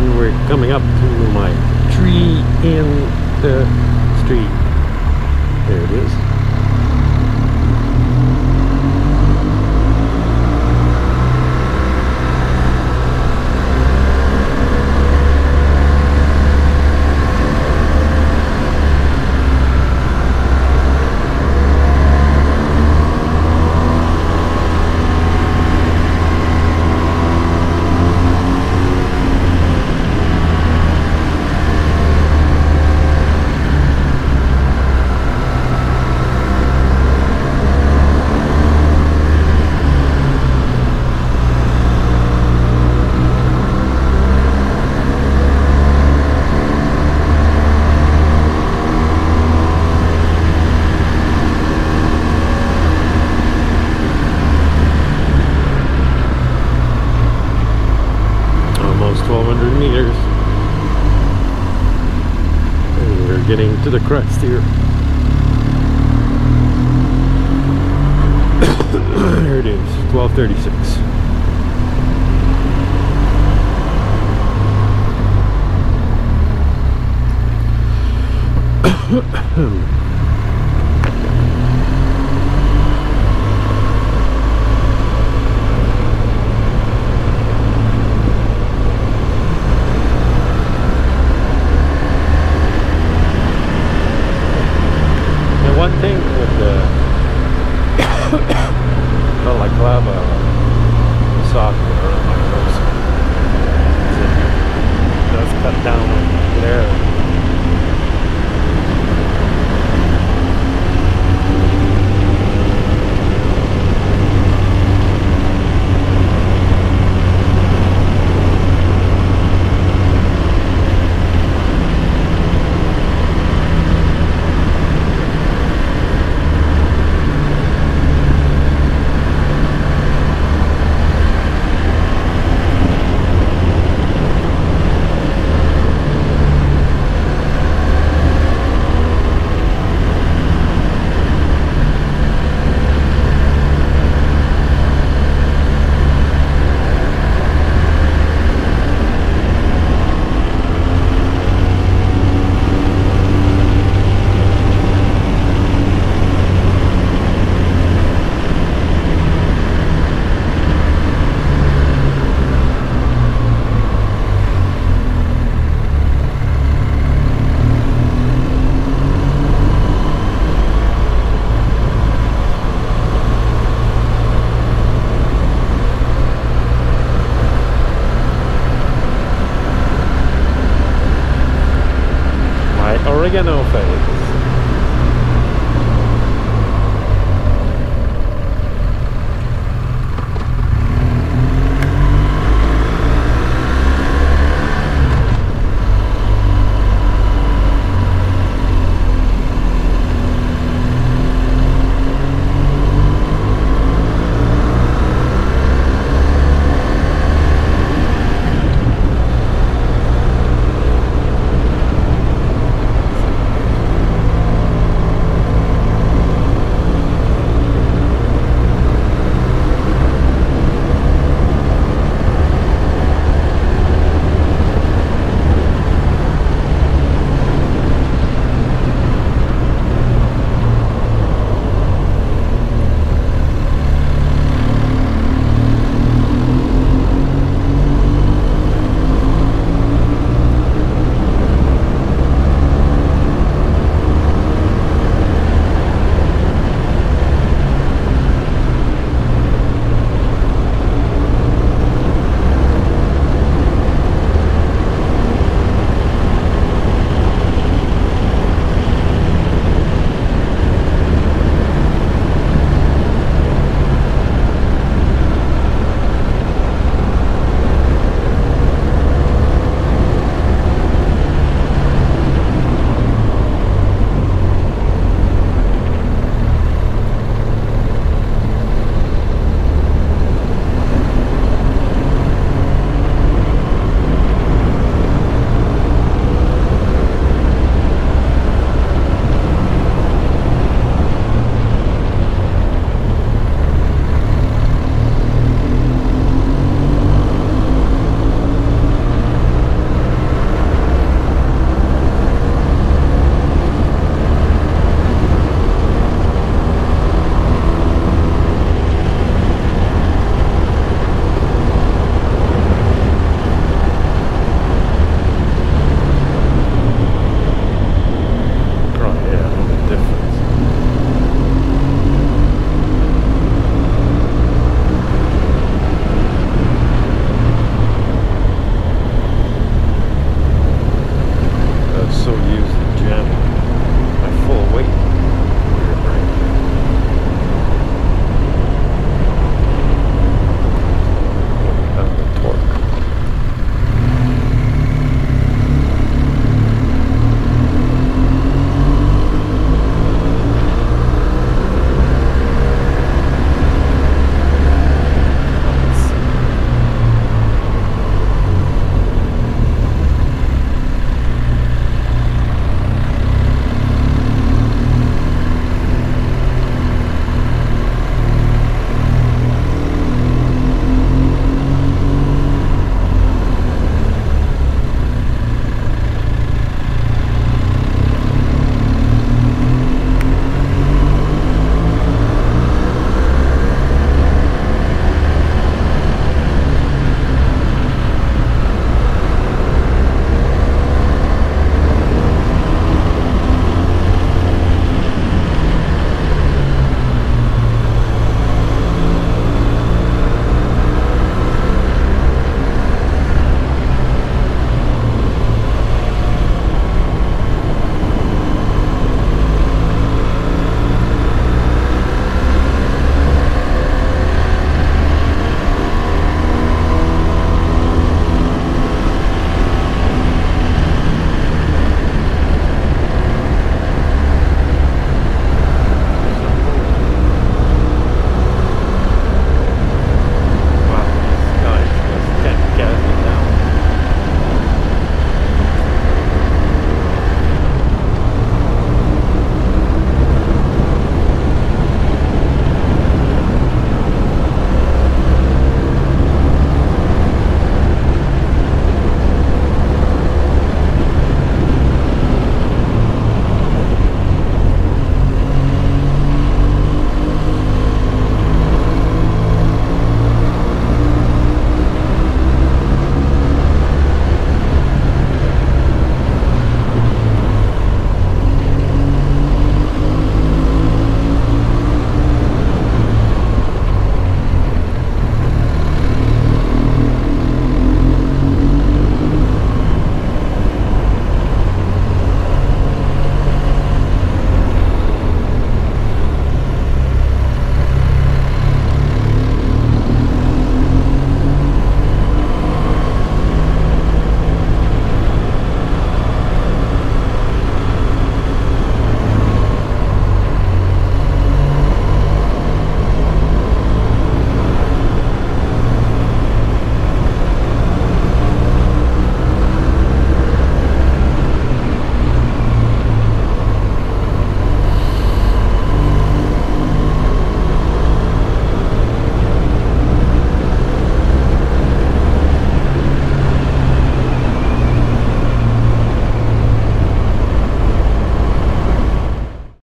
and we're coming up to my tree in the street. There it is. almost 1200 meters and we're getting to the crest here. There it is 1236 And balaclava software on Microsoft is it does cut down on glare. pega não, velho.